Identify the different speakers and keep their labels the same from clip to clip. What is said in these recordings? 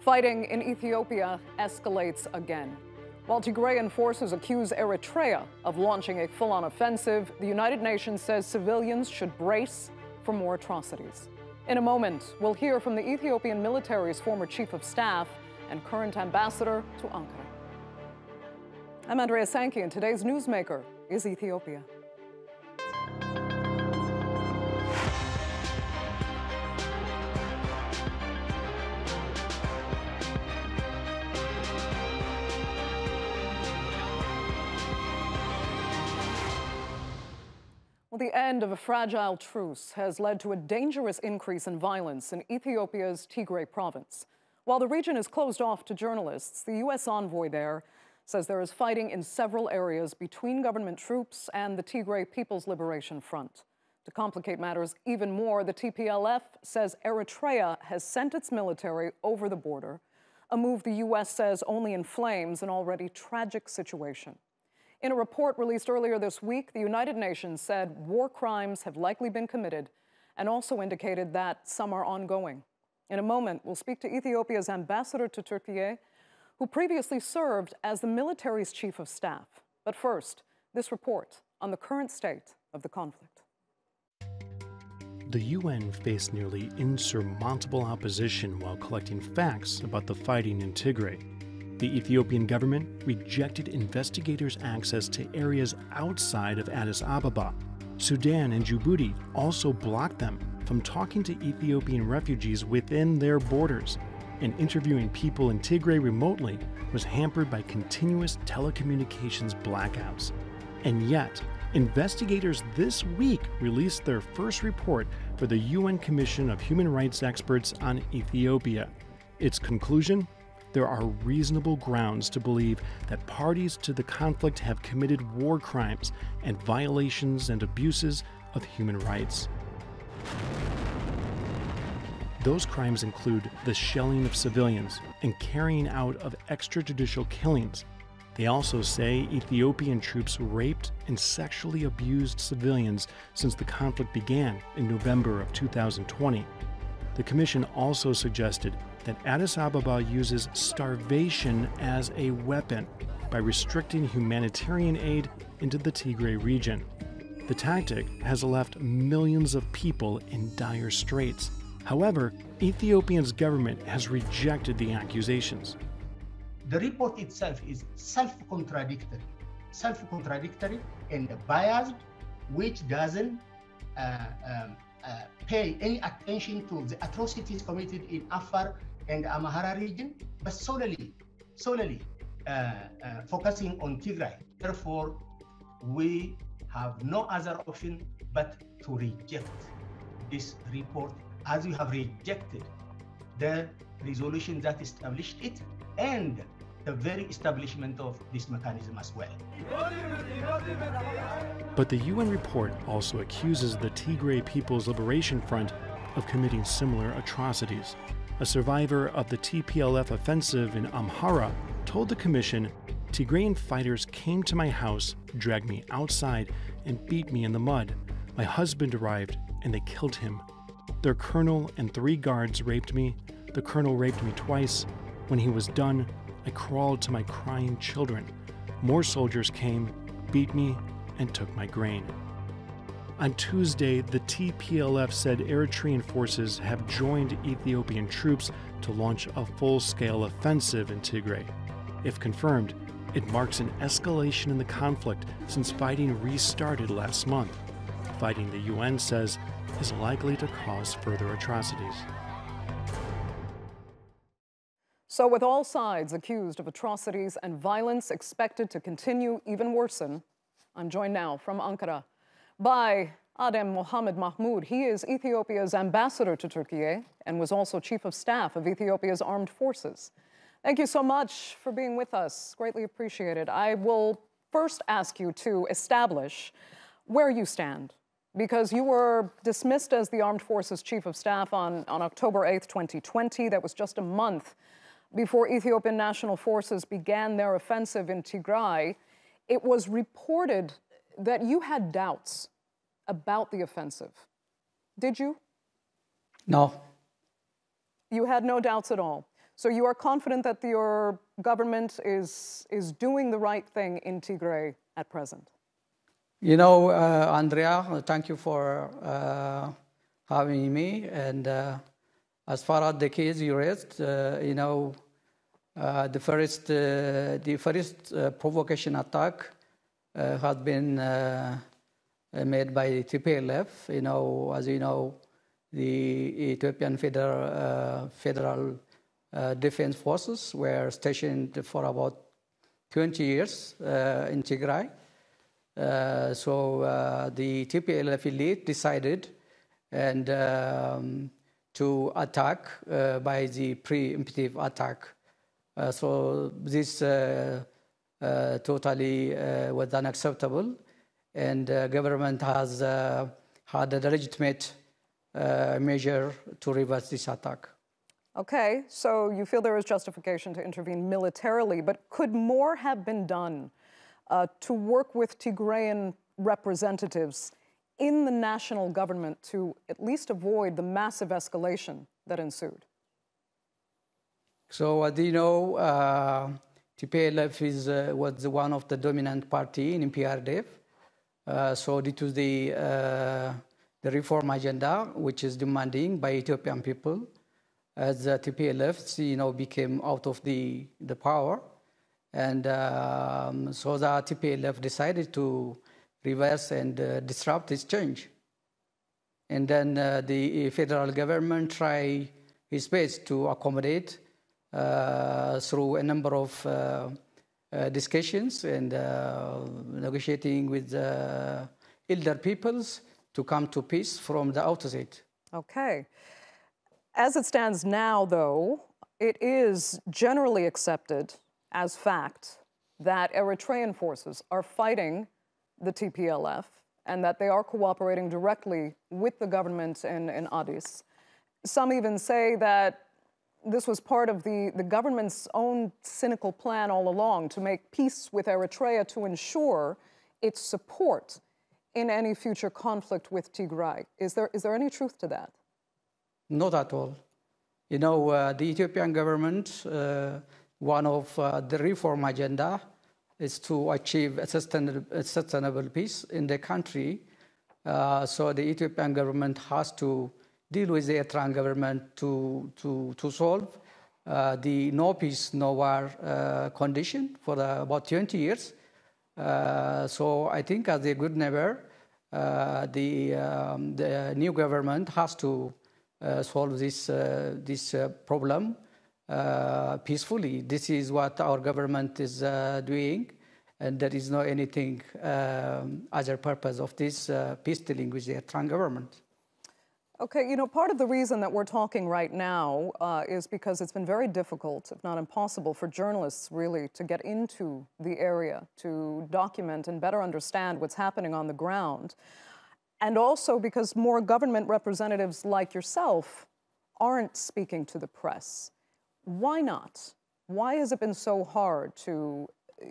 Speaker 1: Fighting in Ethiopia escalates again. While Tigrayan forces accuse Eritrea of launching a full on offensive, the United Nations says civilians should brace for more atrocities. In a moment, we'll hear from the Ethiopian military's former chief of staff and current ambassador to Ankara. I'm Andrea Sanke, and today's newsmaker is Ethiopia. The end of a fragile truce has led to a dangerous increase in violence in Ethiopia's Tigray province. While the region is closed off to journalists, the U.S. envoy there says there is fighting in several areas between government troops and the Tigray People's Liberation Front. To complicate matters even more, the TPLF says Eritrea has sent its military over the border, a move the U.S. says only inflames an already tragic situation. In a report released earlier this week, the United Nations said war crimes have likely been committed and also indicated that some are ongoing. In a moment, we'll speak to Ethiopia's ambassador to Turkey, who previously served as the military's chief of staff. But first, this report on the current state of the conflict.
Speaker 2: The UN faced nearly insurmountable opposition while collecting facts about the fighting in Tigray. The Ethiopian government rejected investigators' access to areas outside of Addis Ababa. Sudan and Djibouti also blocked them from talking to Ethiopian refugees within their borders. And interviewing people in Tigray remotely was hampered by continuous telecommunications blackouts. And yet, investigators this week released their first report for the UN Commission of Human Rights Experts on Ethiopia. Its conclusion there are reasonable grounds to believe that parties to the conflict have committed war crimes and violations and abuses of human rights. Those crimes include the shelling of civilians and carrying out of extrajudicial killings. They also say Ethiopian troops raped and sexually abused civilians since the conflict began in November of 2020. The Commission also suggested that Addis Ababa uses starvation as a weapon by restricting humanitarian aid into the Tigray region. The tactic has left millions of people in dire straits. However, Ethiopia's government has rejected the accusations.
Speaker 3: The report itself is self contradictory, self contradictory and biased, which doesn't uh, um, pay any attention to the atrocities committed in Afar and Amhara region, but solely, solely uh, uh, focusing on Tigray. Therefore, we have no other option but to reject this report as we have rejected the resolution that established it and the very establishment of this mechanism as well.
Speaker 2: But the UN report also accuses the Tigray People's Liberation Front of committing similar atrocities. A survivor of the TPLF offensive in Amhara told the commission Tigrayan fighters came to my house, dragged me outside, and beat me in the mud. My husband arrived and they killed him. Their colonel and three guards raped me. The colonel raped me twice. When he was done, I crawled to my crying children. More soldiers came, beat me, and took my grain. On Tuesday, the TPLF said Eritrean forces have joined Ethiopian troops to launch a full scale offensive in Tigray. If confirmed, it marks an escalation in the conflict since fighting restarted last month. Fighting, the UN says, is likely to cause further atrocities.
Speaker 1: So, with all sides accused of atrocities and violence expected to continue, even worsen, I'm joined now from Ankara by Adem Mohammed Mahmud. He is Ethiopia's ambassador to Turkey and was also chief of staff of Ethiopia's armed forces. Thank you so much for being with us. Greatly appreciated. I will first ask you to establish where you stand because you were dismissed as the Armed Forces Chief of Staff on, on October 8th, 2020. That was just a month before Ethiopian National Forces began their offensive in Tigray. It was reported that you had doubts about the offensive. Did you?
Speaker 4: No.
Speaker 1: You had no doubts at all. So you are confident that your government is, is doing the right thing in Tigray at present?
Speaker 4: You know, uh, Andrea, thank you for uh, having me. And uh, as far as the case you raised, uh, you know, uh, the first, uh, the first provocation attack has been made by TPLF. You know, as you know, the Ethiopian Federal, Federal Defense Forces were stationed for about 20 years in Tigray. Uh, so uh, the TPLF elite decided and um, to attack uh, by the preemptive attack. Uh, so this uh, uh, totally was unacceptable, and government has had a legitimate measure to reverse this attack.
Speaker 1: Okay, so you feel there is justification to intervene militarily, but could more have been done uh, to work with Tigrayan representatives in the national government to at least avoid the massive escalation that ensued?
Speaker 4: So, as you know, uh, TPLF is, uh, was one of the dominant party in PRDF. Uh, so, due to the, uh, the reform agenda, which is demanding by Ethiopian people, as uh, TPLF, you know, became out of the, the power, and um, so the TPLF decided to reverse and uh, disrupt this change. And then uh, the federal government tried its best to accommodate uh, through a number of uh, uh, discussions and uh, negotiating with elder peoples to come to peace from the outset.
Speaker 1: Okay. As it stands now, though, it is generally accepted as fact that Eritrean forces are fighting the TPLF and that they are cooperating directly with the government in, in Addis. Some even say that this was part of the, the government's own cynical plan all along to make peace with Eritrea to ensure its support in any future conflict with Tigray. Is there, is there any truth to that?
Speaker 4: Not at all. You know, uh, the Ethiopian government uh, one of uh, the reform agenda is to achieve a sustainable, a sustainable peace in the country. Uh, so the Ethiopian government has to deal with the Eritrean government to, to, to solve uh, the no peace, no war uh, condition for about 20 years. Uh, so I think as a good neighbor, uh, the, um, the new government has to solve this, this problem uh, peacefully. This is what our government is uh, doing, and there is no anything um, other purpose of this uh, peace dealing with the Eritrean government.
Speaker 1: Okay, you know, part of the reason that we're talking right now uh, is because it's been very difficult, if not impossible, for journalists really to get into the area to document and better understand what's happening on the ground. And also because more government representatives like yourself aren't speaking to the press. Why not? Why has it been so hard to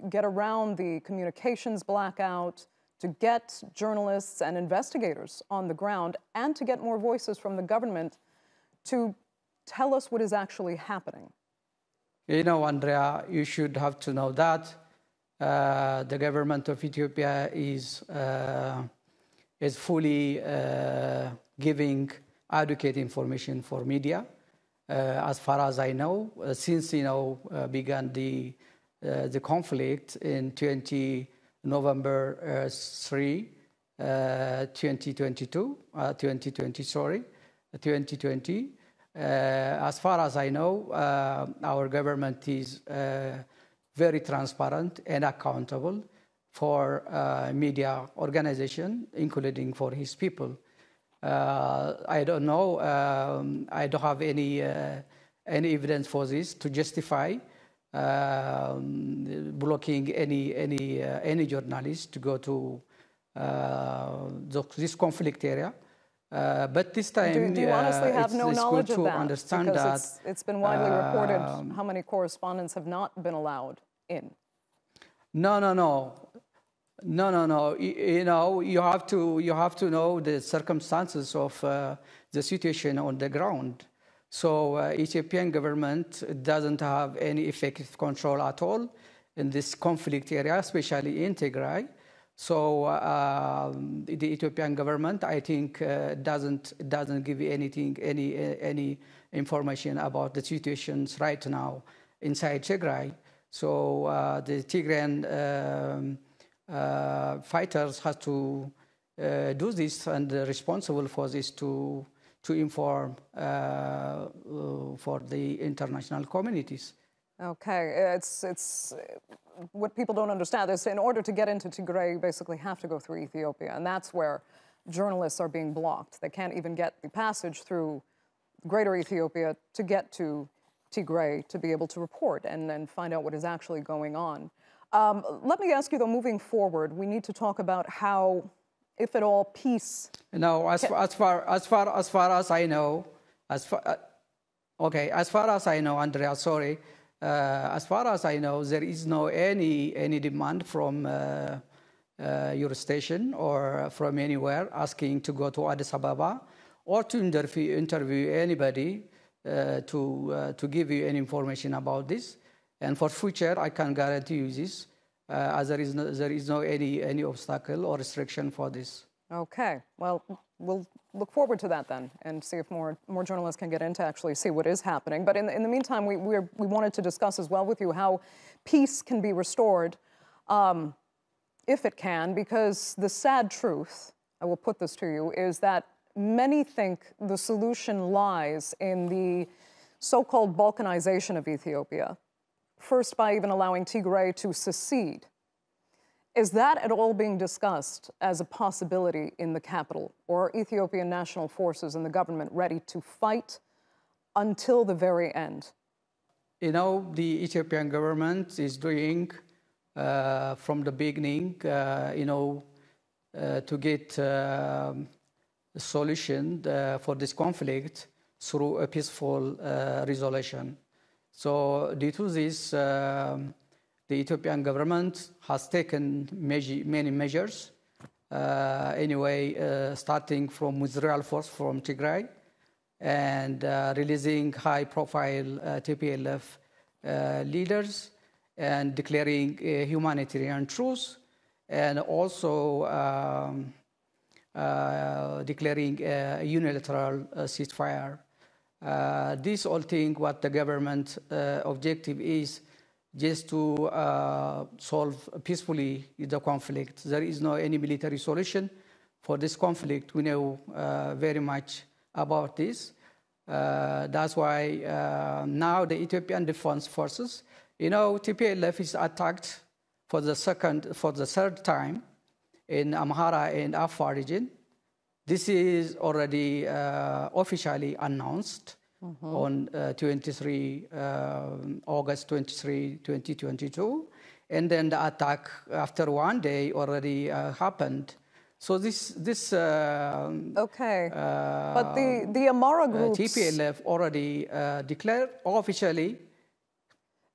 Speaker 1: get around the communications blackout, to get journalists and investigators on the ground, and to get more voices from the government to tell us what is actually happening?
Speaker 4: You know, Andrea, you should have to know that uh, the government of Ethiopia is, uh, is fully uh, giving adequate information for media. Uh, as far as I know, uh, since you know uh, began the the conflict in 20 November 3, 2022, 2020, sorry, 2020. as far as I know, our government is very transparent and accountable for uh, media organization, including for his people. Uh, I don't know. Um, I don't have any uh, any evidence for this to justify um, blocking any any uh, any journalist to go to this conflict area. Uh, but this time,
Speaker 1: do, do you honestly have
Speaker 4: it's,
Speaker 1: no
Speaker 4: it's
Speaker 1: knowledge
Speaker 4: of that?
Speaker 1: Understand
Speaker 4: because
Speaker 1: that, it's, it's been widely reported um, how many correspondents have not been allowed in.
Speaker 4: No, no, no. No, no, no. You, you, know, you have to you have to know the circumstances of uh, the situation on the ground. So uh, Ethiopian government doesn't have any effective control at all in this conflict area, especially in Tigray. So uh, the Ethiopian government, I think, uh, doesn't doesn't give anything, any any information about the situations right now inside Tigray. So uh, the Tigrayan um, fighters have to uh, do this and responsible for this to to inform uh, for the international communities.
Speaker 1: Okay, it's it's what people don't understand is in order to get into Tigray, you basically have to go through Ethiopia, and that's where journalists are being blocked. They can't even get the passage through Greater Ethiopia to get to Tigray to be able to report and, and find out what is actually going on. Um, let me ask you, though, moving forward, we need to talk about how, if at all, peace.
Speaker 4: No, as, far, as far as far as far as I know, as far uh, okay, as far as I know, Andrea, sorry, uh, as far as I know, there is no any any demand from. Uh, uh, your station or from anywhere asking to go to Addis Ababa or to interview, interview anybody uh, to, uh, to give you any information about this. And for future, I can guarantee you this, uh, as there is, no, there is no any, any obstacle or restriction for this.
Speaker 1: Okay, well, we'll look forward to that then and see if more, more journalists can get in to actually see what is happening. But in, in the meantime, we, we wanted to discuss as well with you how peace can be restored, um, if it can, because the sad truth, I will put this to you, is that many think the solution lies in the so called balkanization of Ethiopia, first by even allowing Tigray to secede. Is that at all being discussed as a possibility in the capital? Or are Ethiopian national forces and the government ready to fight until the very end?
Speaker 4: You know, the Ethiopian government is doing uh, from the beginning, uh, you know, uh, to get a solution uh, for this conflict through a peaceful uh, resolution. So due to this, um, the Ethiopian government has taken many measures. Uh, anyway, uh, starting from withdrawal force from Tigray and uh, releasing high-profile uh, TPLF leaders and declaring a humanitarian truce, and also um, uh, declaring a unilateral uh, ceasefire. Uh, this all thing, what the government objective is, just to solve peacefully the conflict. There is no any military solution for this conflict. We know very much about this. Uh, that's why uh, now the Ethiopian Defense Forces, you know, TPLF is attacked for the second, for the third time in Amhara and Afar region. This is already uh, officially announced mm-hmm. on uh, 23 uh, August 23, 2022, and then the attack after one day already uh, happened. So this this uh,
Speaker 1: okay, uh, but the the Amhara groups
Speaker 4: TPLF already declared officially.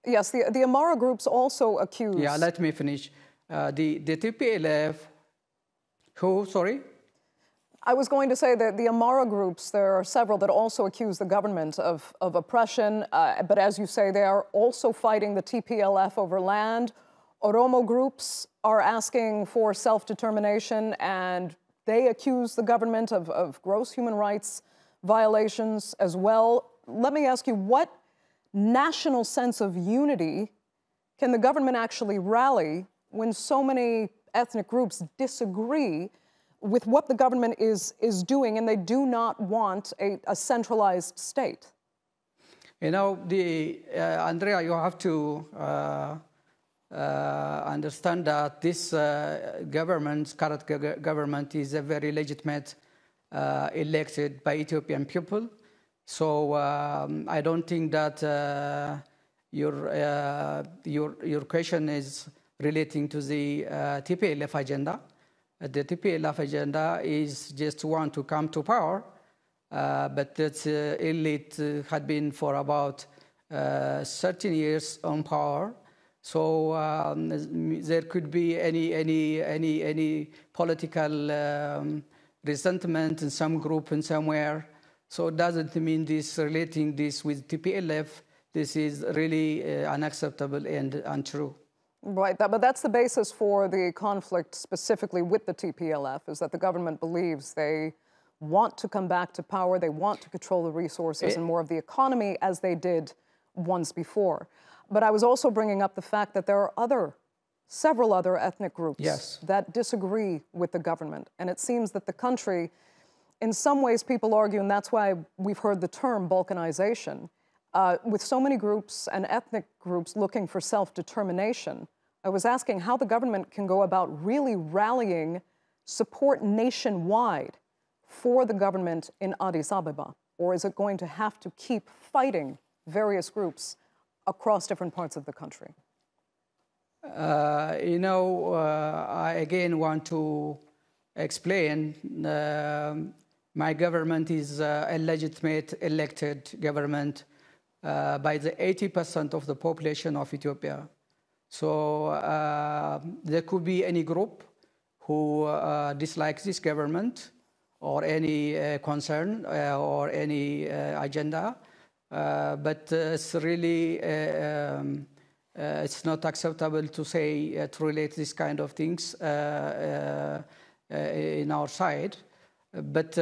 Speaker 1: Yes, the the Amhara groups also accused.
Speaker 4: Yeah, let me finish. the the TPLF who, sorry?
Speaker 1: I was going to say that the Amhara groups, there are several that also accuse the government of, of oppression, uh, but as you say, they are also fighting the TPLF over land. Oromo groups are asking for self determination, and they accuse the government of, of gross human rights violations as well. Let me ask you what national sense of unity can the government actually rally when so many ethnic groups disagree with what the government is, is doing, and they do not want a, a centralized state.
Speaker 4: You know, the, uh, Andrea, you have to uh, uh, understand that this uh, government, current government, is a very legitimate uh, elected by Ethiopian people. So um, I don't think that uh, your, your, your question is relating to the TPLF agenda. The TPLF agenda is just one to come to power, uh, but that uh, elite uh, had been for about uh, 13 years on power. So um, there could be any any any any political um, resentment in some group in somewhere. So it doesn't mean this relating this with TPLF. This is really uh, unacceptable and untrue.
Speaker 1: Right, that, but that's the basis for the conflict specifically with the TPLF, is that the government believes they want to come back to power, they want to control the resources it, and more of the economy as they did once before. But I was also bringing up the fact that there are other, several other ethnic groups
Speaker 4: yes.
Speaker 1: that disagree with the government. And it seems that the country, in some ways, people argue, and that's why we've heard the term balkanization uh, with so many groups and ethnic groups looking for self determination, I was asking how the government can go about really rallying support nationwide for the government in Addis Ababa? Or is it going to have to keep fighting various groups across different parts of the country?
Speaker 4: Uh, you know, uh, I again want to explain uh, my government is a legitimate elected government uh, by the 80% of the population of Ethiopia. So uh, there could be any group who uh, dislikes this government or any uh, concern uh, or any uh, agenda, but it's really um, it's not acceptable to say to relate this kind of things in our side. But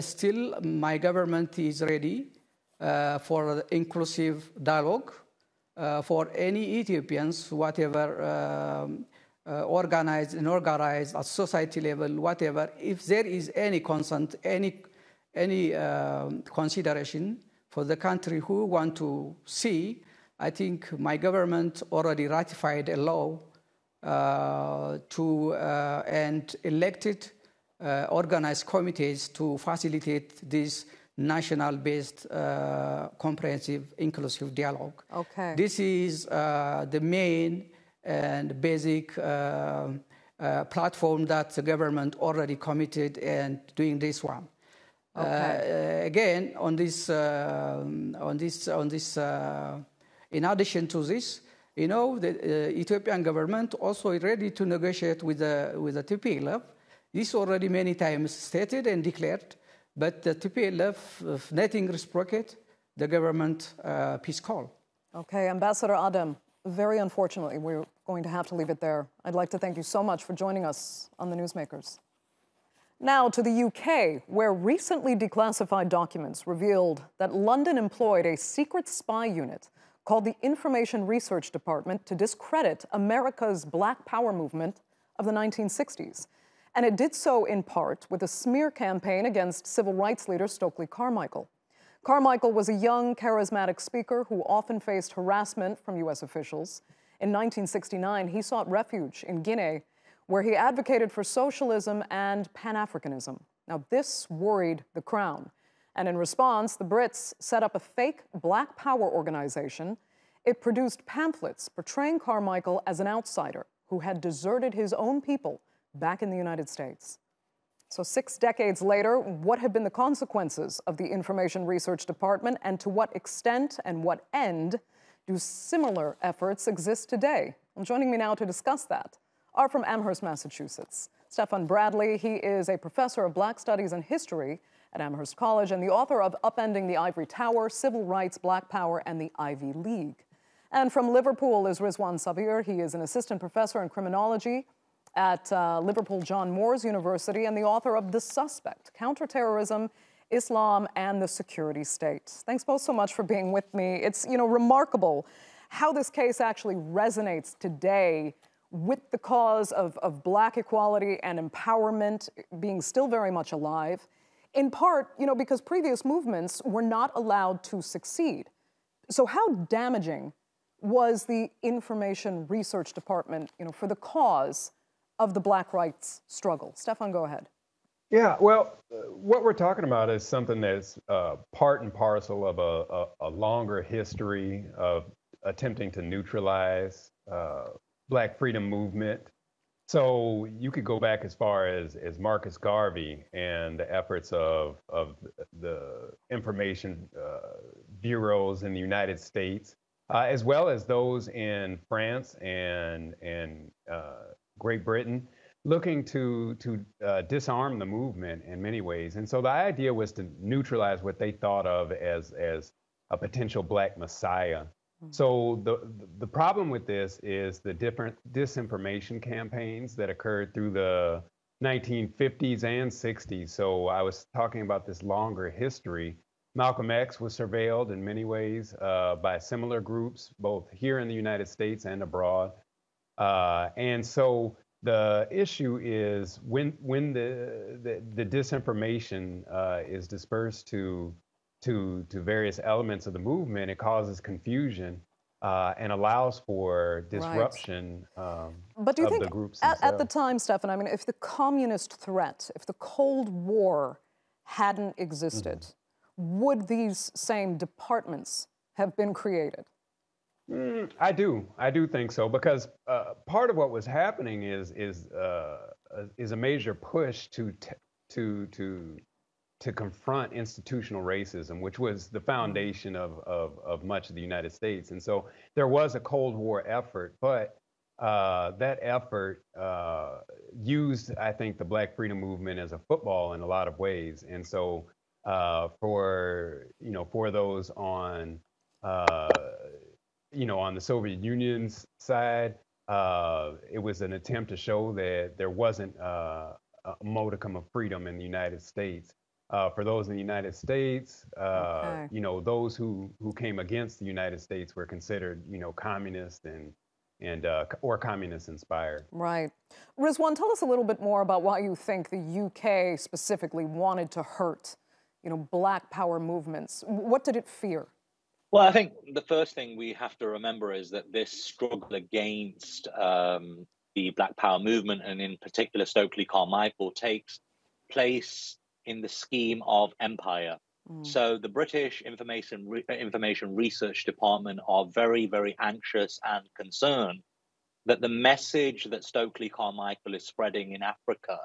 Speaker 4: still, my government is ready for inclusive dialogue uh, for any Ethiopians, whatever um, uh, organized at society level, whatever. If there is any consent, any any um, consideration for the country who want to see, I think my government already ratified a law uh, to uh, and elected uh, organized committees to facilitate this national-based uh, comprehensive inclusive dialogue.
Speaker 1: Okay.
Speaker 4: This is uh, the main and basic uh, uh platform that the government already committed and doing this one. Uh, okay. again, on this, on this, on this, in addition to this, you know, the Ethiopian government also is ready to negotiate with the with the TPLF. This already many times stated and declared but the TPLF, nothing reciprocate the government uh, peace call.
Speaker 1: Okay, Ambassador Adem, very unfortunately, we're going to have to leave it there. I'd like to thank you so much for joining us on the Newsmakers. Now to the UK, where recently declassified documents revealed that London employed a secret spy unit called the Information Research Department to discredit America's Black Power movement of the 1960s. And it did so in part with a smear campaign against civil rights leader Stokely Carmichael. Carmichael was a young, charismatic speaker who often faced harassment from U.S. officials. In 1969, he sought refuge in Guinea, where he advocated for socialism and Pan Africanism. Now, this worried the Crown. And in response, the Brits set up a fake Black Power organization. It produced pamphlets portraying Carmichael as an outsider who had deserted his own people back in the United States. So, six decades later, what have been the consequences of the Information Research Department, and to what extent and what end do similar efforts exist today? And joining me now to discuss that are from Amherst, Massachusetts. Stefan Bradley, he is a professor of Black Studies and History at Amherst College and the author of Upending the Ivory Tower, Civil Rights, Black Power, and the Ivy League. And from Liverpool is Rizwaan Sabir. He is an assistant professor in criminology at uh, Liverpool John Moores University and the author of The Suspect Counterterrorism, Islam, and the Security State. Thanks both so much for being with me. It's you know remarkable how this case actually resonates today with the cause of, of black equality and empowerment being still very much alive, in part, you know, because previous movements were not allowed to succeed. So how damaging was the Information Research Department, you know, for the cause of the black rights struggle. Stefan, go ahead.
Speaker 5: Yeah, well, what we're talking about is something that's uh, part and parcel of a, a, a, longer history of attempting to neutralize uh, Black freedom movement. So you could go back as far as, as Marcus Garvey and the efforts of, of the information uh, bureaus in the United States, uh, as well as those in France and, and uh, Great Britain, looking to to uh, disarm the movement in many ways. And so the idea was to neutralize what they thought of as as a potential black messiah. Mm-hmm. So the the problem with this is the different disinformation campaigns that occurred through the 1950s and 60s. So I was talking about this longer history. Malcolm X was surveilled in many ways uh, by similar groups, both here in the United States and abroad. Uh, and so the issue is when when the the, the disinformation uh, is dispersed to to to various elements of the movement, it causes confusion uh, and allows for disruption right. um,
Speaker 1: but do you
Speaker 5: think
Speaker 1: the
Speaker 5: groups
Speaker 1: at, at, the time, Stefan, I mean, if the communist threat, if the Cold War hadn't existed, mm-hmm. would these same departments have been created?
Speaker 5: Mm, I do. I do think so because uh, part of what was happening is is uh, is a major push to t- to to to confront institutional racism, which was the foundation of, of, of much of the United States. And so there was a Cold War effort, but uh, that effort uh, used, I think, the Black Freedom Movement as a football in a lot of ways. And so uh, for you know for those on uh, you know, on the Soviet Union's side, uh, it was an attempt to show that there wasn't uh, a modicum of freedom in the United States. Uh, for those in the United States, uh, okay. you know, those who who came against the United States were considered, you know, communist and and uh, or communist inspired.
Speaker 1: Right, Rizwaan, tell us a little bit more about why you think the UK specifically wanted to hurt, you know, Black Power movements. What did it fear?
Speaker 6: Well, I think the first thing we have to remember is that this struggle against um, the Black Power movement, and in particular Stokely Carmichael, takes place in the scheme of empire. Mm. So the British Information Re- Information Research Department are very, very anxious and concerned that the message that Stokely Carmichael is spreading in Africa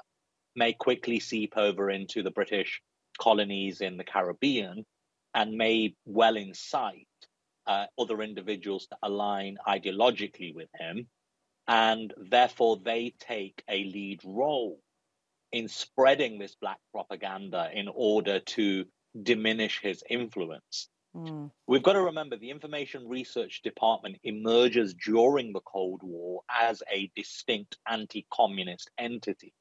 Speaker 6: may quickly seep over into the British colonies in the Caribbean and may well incite uh, other individuals to align ideologically with him. And therefore, they take a lead role in spreading this black propaganda in order to diminish his influence. Mm. We've got to remember the Information Research Department emerges during the Cold War as a distinct anti communist entity.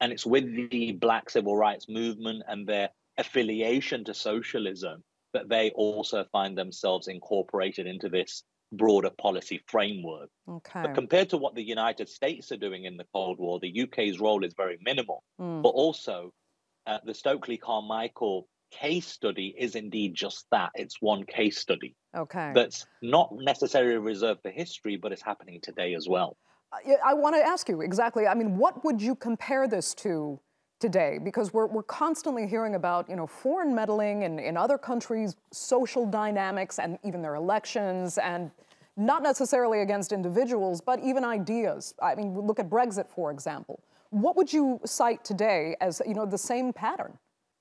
Speaker 6: And it's with the Black civil rights movement and their affiliation to socialism that they also find themselves incorporated into this broader policy framework. Okay. But compared to what the United States are doing in the Cold War, the UK's role is very minimal. Mm. But also, uh, the Stokely Carmichael case study is indeed just that it's one case study.
Speaker 1: Okay.
Speaker 6: That's not necessarily reserved for history, but it's happening today as well.
Speaker 1: I want to ask you exactly. I mean, what would you compare this to today because we're, we're constantly hearing about you know foreign meddling in, in other countries social dynamics and even their elections and not necessarily against individuals but even ideas. I mean look at brexit for example. What would you cite today as you know the same pattern?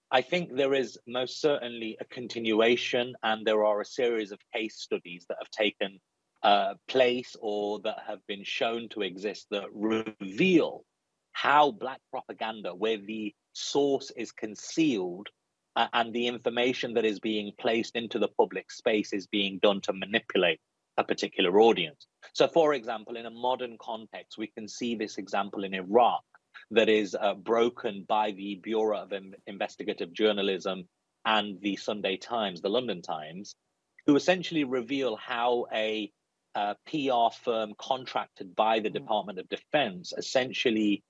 Speaker 6: I think there is most certainly a continuation and there are a series of case studies that have taken uh, place or that have been shown to exist that reveal how black propaganda, where the source is concealed uh, and the information that is being placed into the public space is being done to manipulate a particular audience. So, for example, in a modern context, we can see this example in Iraq that is uh, broken by the Bureau of Investigative Journalism and the Sunday Times, the London Times, who essentially reveal how a uh, PR firm contracted by the mm. Department of Defense essentially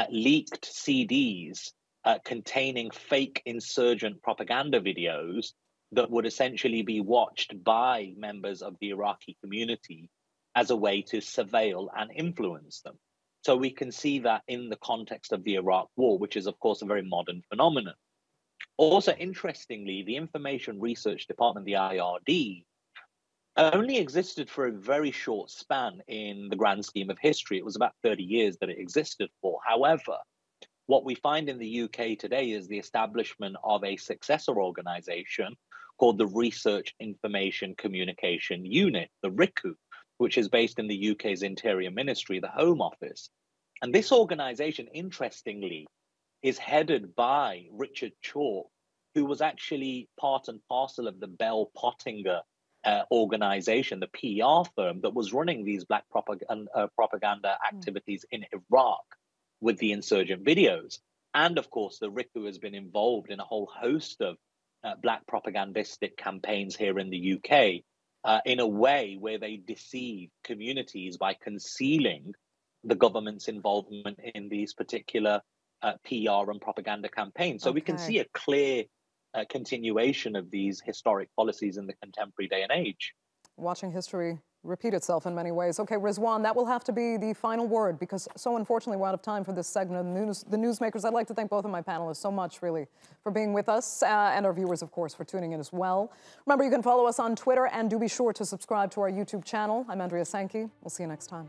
Speaker 6: uh, leaked CDs uh, containing fake insurgent propaganda videos that would essentially be watched by members of the Iraqi community as a way to surveil and influence them. So we can see that in the context of the Iraq War, which is, of course, a very modern phenomenon. Also, interestingly, the Information Research Department, the IRD, only existed for a very short span in the grand scheme of history. It was about 30 years that it existed for. However, what we find in the UK today is the establishment of a successor organization called the Research Information Communication Unit, the RICU, which is based in the UK's Interior Ministry, the Home Office. And this organization, interestingly, is headed by Richard Chalk, who was actually part and parcel of the Bell Pottinger uh, organization, the PR firm that was running these black propaganda, uh, propaganda hmm. activities in Iraq with the insurgent videos. And of course, the RIC has been involved in a whole host of uh, black propagandistic campaigns here in the UK uh, in a way where they deceive communities by concealing the government's involvement in these particular uh, PR and propaganda campaigns. So okay. we can see a clear continuation of these historic policies in the contemporary day and age.
Speaker 1: Watching history repeat itself in many ways. Okay, Rizwaan, that will have to be the final word because so unfortunately we're out of time for this segment of the, news, the newsmakers. I'd like to thank both of my panelists so much, really, for being with us uh, and our viewers, of course, for tuning in as well. Remember, you can follow us on Twitter and do be sure to subscribe to our YouTube channel. I'm Andrea Sanke. We'll see you next time.